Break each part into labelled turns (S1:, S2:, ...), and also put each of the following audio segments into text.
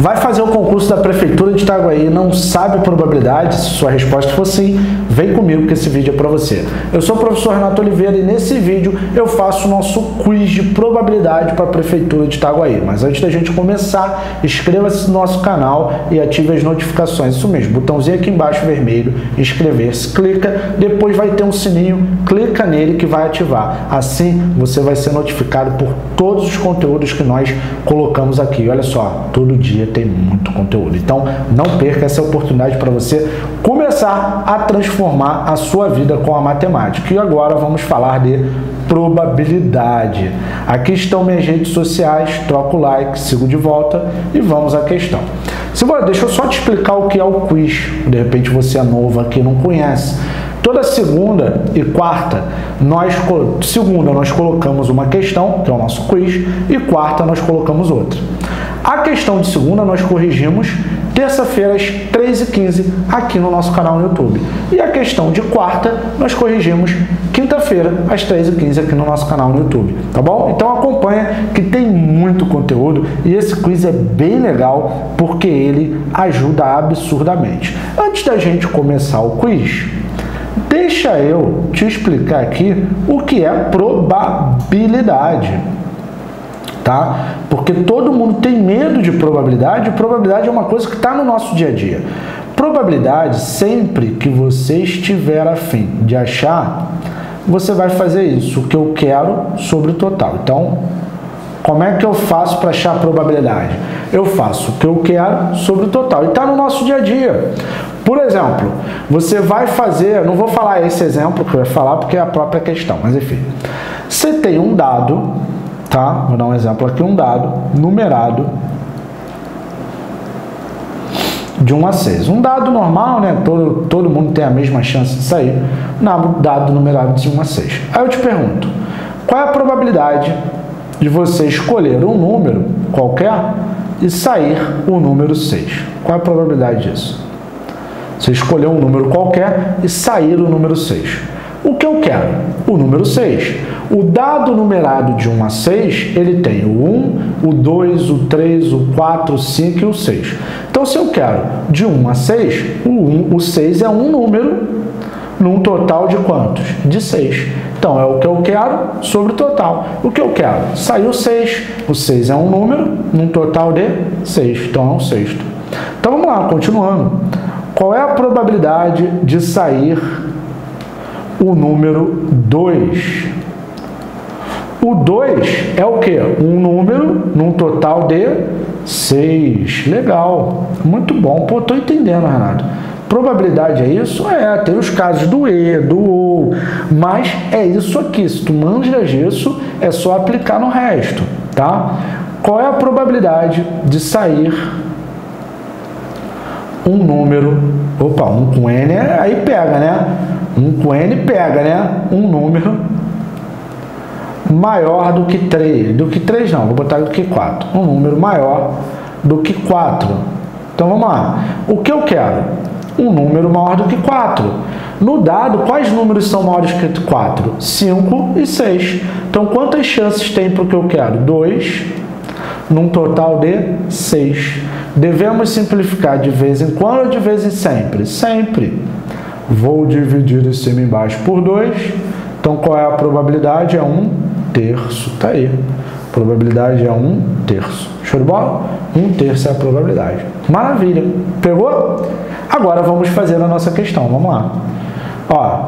S1: Vai fazer o concurso da Prefeitura de Itaguaí não sabe a probabilidade? Se sua resposta for sim, vem comigo que esse vídeo é para você. Eu sou o professor Renato Oliveira e nesse vídeo eu faço o nosso quiz de probabilidade para a Prefeitura de Itaguaí. Mas antes da gente começar, inscreva-se no nosso canal e ative as notificações. Isso mesmo, botãozinho aqui embaixo vermelho, inscrever-se, clica, depois vai ter um sininho, clica nele que vai ativar. Assim você vai ser notificado por todos os conteúdos que nós colocamos aqui. Olha só, todo dia tem muito conteúdo. Então, não perca essa oportunidade para você começar a transformar a sua vida com a matemática. E agora vamos falar de probabilidade. Aqui estão minhas redes sociais, troca o like, sigo de volta e vamos à questão. Simone, deixa eu só te explicar o que é o quiz. De repente você é novo aqui não conhece. Toda segunda e quarta, nós segunda nós colocamos uma questão, que é o nosso quiz, e quarta nós colocamos outra. A questão de segunda nós corrigimos terça-feira às 3h15 aqui no nosso canal no YouTube. E a questão de quarta nós corrigimos quinta-feira às 3h15 aqui no nosso canal no YouTube, tá bom? Então acompanha que tem muito conteúdo e esse quiz é bem legal porque ele ajuda absurdamente. Antes da gente começar o quiz, deixa eu te explicar aqui o que é probabilidade tá? Porque todo mundo tem medo de probabilidade, e probabilidade é uma coisa que está no nosso dia a dia. Probabilidade, sempre que você estiver afim de achar, você vai fazer isso, o que eu quero sobre o total. Então, como é que eu faço para achar a probabilidade? Eu faço o que eu quero sobre o total. E está no nosso dia a dia. Por exemplo, você vai fazer, não vou falar esse exemplo que eu ia falar porque é a própria questão, mas enfim. Você tem um dado tá? Vou dar um exemplo aqui, um dado numerado de 1 a 6. Um dado normal, né? Todo, todo mundo tem a mesma chance de sair. Um dado numerado de 1 a 6. Aí eu te pergunto, qual é a probabilidade de você escolher um número qualquer e sair o número 6? Qual é a probabilidade disso? Você escolher um número qualquer e sair o número 6. O que eu quero? O número 6. O dado numerado de 1 a 6, ele tem o 1, o 2, o 3, o 4, o 5 e o 6. Então, se eu quero de 1 a 6, o, 1, o 6 é um número num total de quantos? De 6. Então, é o que eu quero sobre o total. O que eu quero? Saiu 6. O 6 é um número num total de 6. Então, é um sexto. Então, vamos lá, continuando. Qual é a probabilidade de sair o número 2? O 2 é o que? Um número num total de 6. Legal, muito bom. Pô, tô entendendo, Renato. Probabilidade é isso? É, tem os casos do E, do OU, mas é isso aqui. Se tu manjas isso, é só aplicar no resto, tá? Qual é a probabilidade de sair um número, opa, um com N, aí pega, né? Um com N pega, né? Um número maior do que 3. Do que 3 não, vou botar do que 4. Um número maior do que 4. Então vamos lá. O que eu quero? Um número maior do que 4. No dado, quais números são maiores que 4? 5 e 6. Então quantas chances tem para o que eu quero? 2 num total de 6. Devemos simplificar de vez em quando ou de vez em sempre? Sempre. Vou dividir esse cima embaixo por 2. Então qual é a probabilidade? É 1 terço. Tá aí. Probabilidade é um terço. Show de bola? Um terço é a probabilidade. Maravilha. Pegou? Agora vamos fazer a nossa questão. Vamos lá. Ó,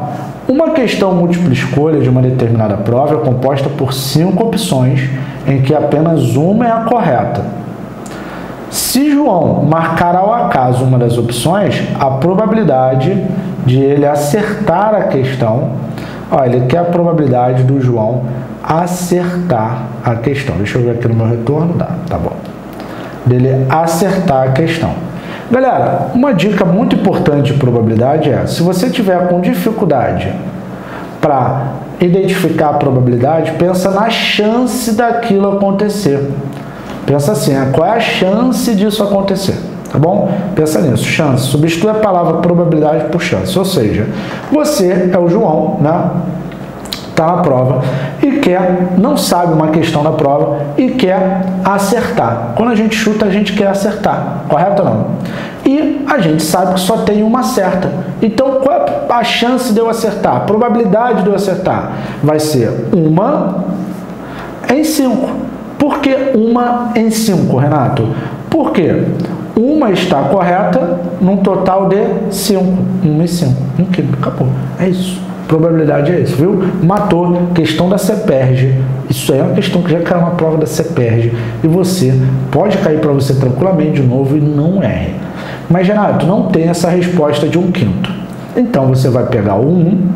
S1: uma questão múltipla escolha de uma determinada prova é composta por cinco opções em que apenas uma é a correta. Se João marcar ao acaso uma das opções, a probabilidade de ele acertar a questão, olha, ele quer a probabilidade do João acertar a questão. Deixa eu ver aqui no meu retorno. Dá, tá bom. Dele acertar a questão. Galera, uma dica muito importante de probabilidade é, se você tiver com dificuldade para identificar a probabilidade, pensa na chance daquilo acontecer. Pensa assim, né? qual é a chance disso acontecer? Tá bom? Pensa nisso, chance. Substitui a palavra probabilidade por chance. Ou seja, você é o João, né? Está na prova e quer, não sabe uma questão da prova e quer acertar. Quando a gente chuta, a gente quer acertar, correto ou não? E a gente sabe que só tem uma certa. Então, qual é a chance de eu acertar? A probabilidade de eu acertar vai ser uma em cinco. Por que uma em cinco, Renato? Porque uma está correta num total de cinco. Uma e cinco. Incrível, acabou. É isso. Probabilidade é isso, viu? Matou. Questão da CEPERG. Isso é uma questão que já caiu na prova da CEPERG. E você pode cair para você tranquilamente de novo e não erre. Mas, Renato, não tem essa resposta de um quinto. Então você vai pegar o 1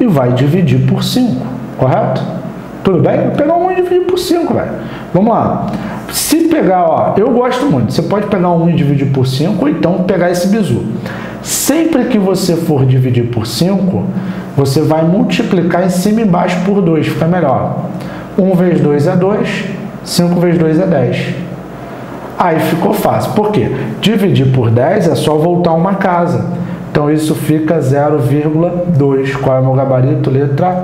S1: e vai dividir por 5, correto? Tudo bem? Vou pegar um e dividir por 5, velho. Vamos lá. Se pegar, ó, eu gosto muito, você pode pegar um e dividir por 5 ou então pegar esse bizu. Sempre que você for dividir por 5, você vai multiplicar em cima e embaixo por 2, fica melhor. 1 vezes 2 é 2, 5 vezes 2 é 10. Aí ficou fácil. Por quê? Dividir por 10 é só voltar uma casa. Então isso fica 0,2. Qual é o meu gabarito? Letra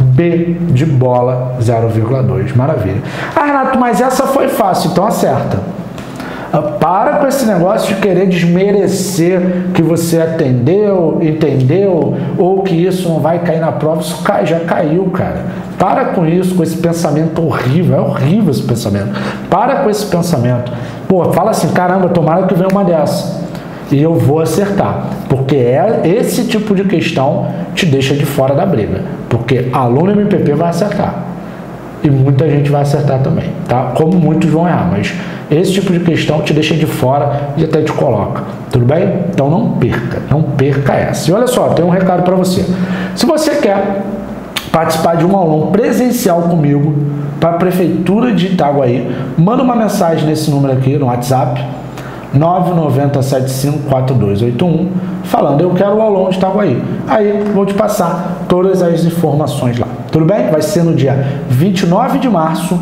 S1: B de bola 0,2. Maravilha. Ah, Renato, mas essa foi fácil, então acerta. Para com esse negócio de querer desmerecer que você atendeu, entendeu, ou que isso não vai cair na prova. Isso cai, já caiu, cara. Para com isso, com esse pensamento horrível. É horrível esse pensamento. Para com esse pensamento. Pô, fala assim, caramba, tomara que venha uma dessa. E eu vou acertar. Porque é esse tipo de questão te deixa de fora da briga. Porque aluno MPP vai acertar. E muita gente vai acertar também, tá? Como muitos vão errar, mas esse tipo de questão te deixa de fora e até te coloca. Tudo bem? Então não perca, não perca essa. E olha só, tem um recado para você. Se você quer participar de um aulão presencial comigo para a Prefeitura de Itaguaí, manda uma mensagem nesse número aqui no WhatsApp 990754281 falando eu quero o aulão de Itaguaí. Aí vou te passar todas as informações lá. Tudo bem? Vai ser no dia 29 de março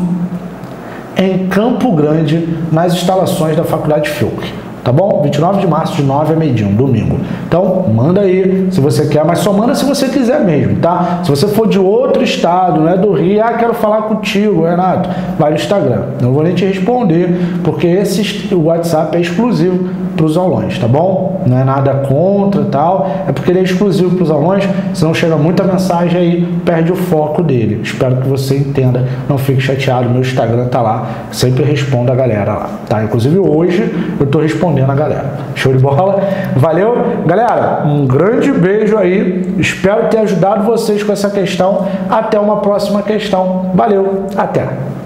S1: em Campo Grande, nas instalações da Faculdade Fiuk. Tá bom? 29 de março, de 9 a meio-dia, um domingo. Então, manda aí se você quer, mas só manda se você quiser mesmo, tá? Se você for de outro estado, não é do Rio, ah, quero falar contigo, Renato, vai no Instagram. Não vou nem te responder, porque esse o WhatsApp é exclusivo para os aulões, tá bom? Não é nada contra tal, é porque ele é exclusivo para os aulões, senão chega muita mensagem aí, perde o foco dele. Espero que você entenda, não fique chateado, meu Instagram tá lá, sempre respondo a galera lá, tá? Inclusive hoje eu tô respondendo a galera. Show de bola? Valeu? Galera, um grande beijo aí, espero ter ajudado vocês com essa questão. Até uma próxima questão. Valeu, até!